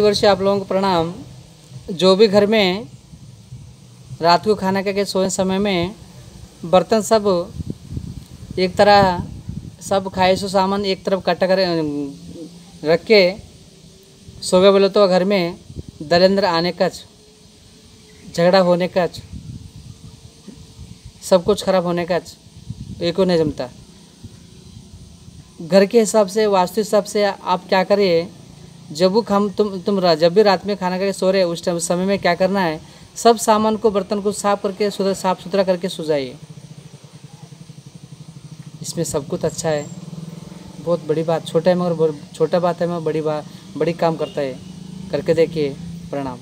वर्ष आप लोगों को प्रणाम। जो भी घर में रात को खाना खा के सोए समय में बर्तन सब एक तरह सब खाए सो सामान एक तरफ़ कट्टा कर रख के सोवे बोले तो घर में दलेंद्र आने का झगड़ा होने का सब कुछ खराब होने का एक नहीं जमता। घर के हिसाब से, वास्तु हिसाब से आप क्या करिए जब वो हम तुम तुम जब भी रात में खाना खा के सो रहे, उस टाइम, समय में क्या करना है? सब सामान को, बर्तन को साफ़ करके साफ़ सुथरा करके सुझाइए इसमें सब कुछ अच्छा है। बहुत बड़ी बात, छोटा है मगर छोटा बात है मगर बड़ी बात बड़ी काम करता है। करके देखिए, प्रणाम।